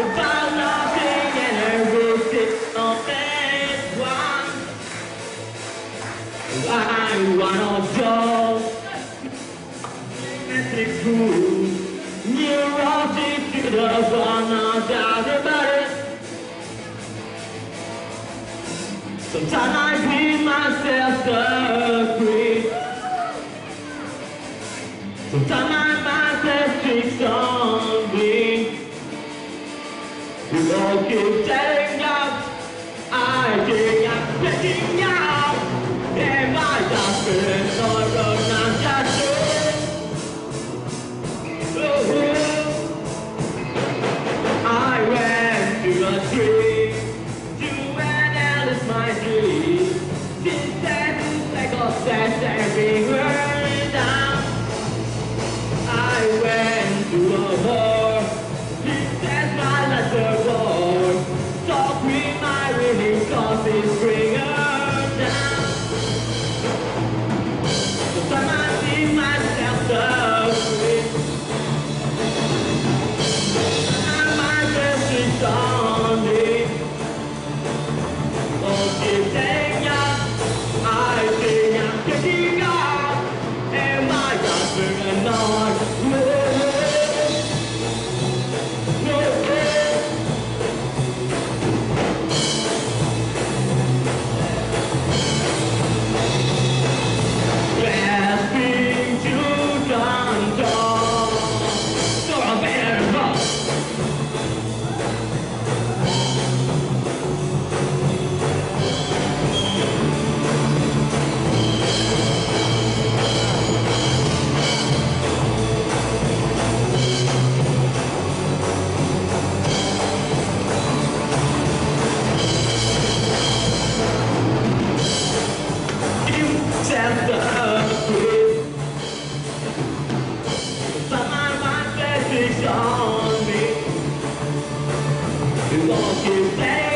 About nothing and it one I wanna go Neurotic to the it Sometimes I beat myself the Sometimes I Walking, tearing up, I keep I'm picking up, and my doctor's on the road, I'm I ran to a dream, to an endless my dream, since then, like a sense everywhere. If that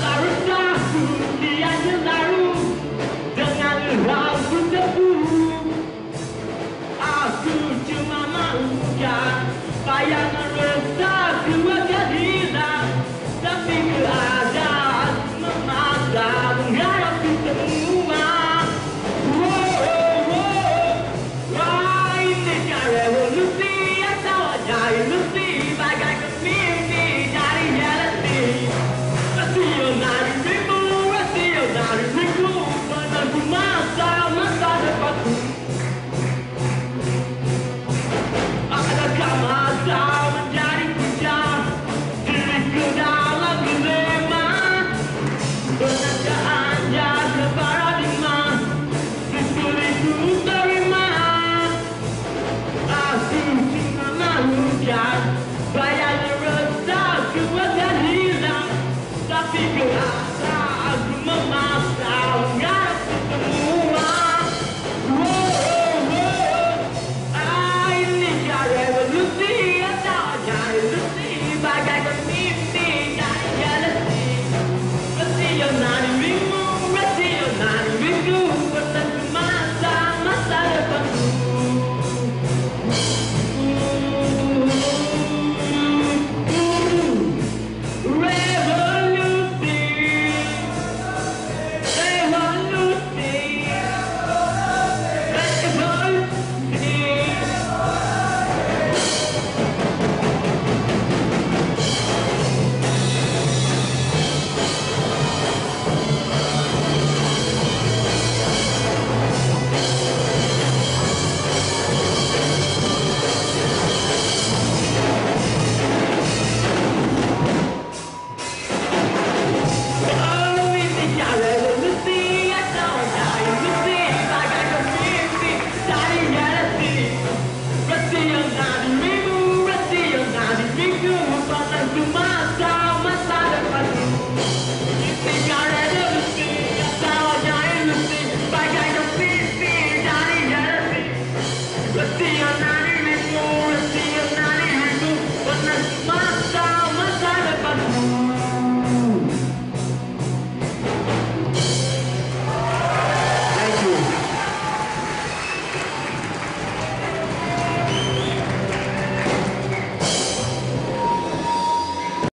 Sarah Não dá